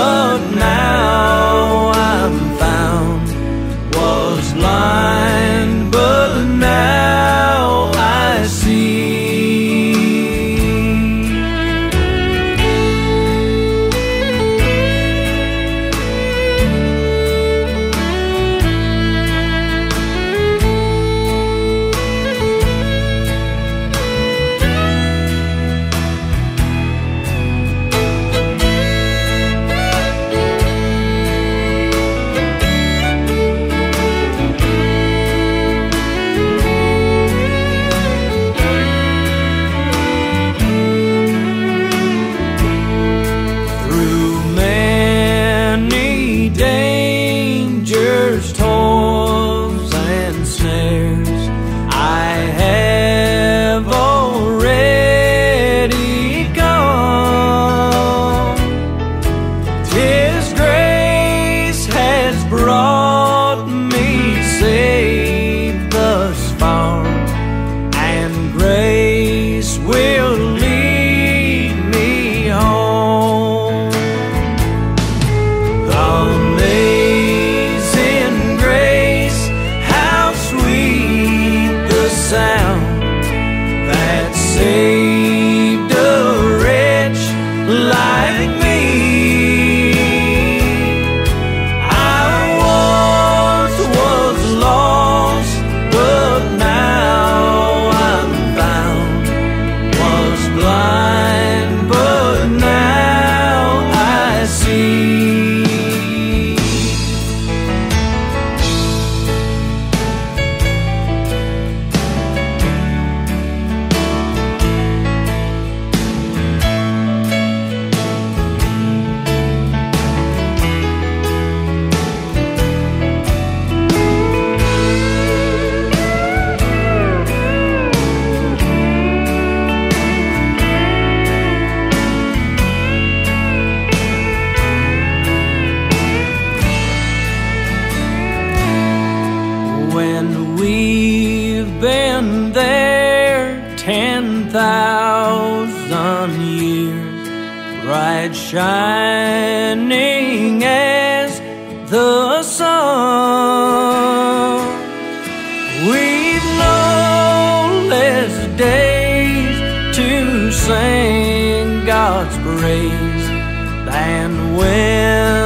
up now. snare. bright shining as the sun. We've loneless days to sing God's praise, than when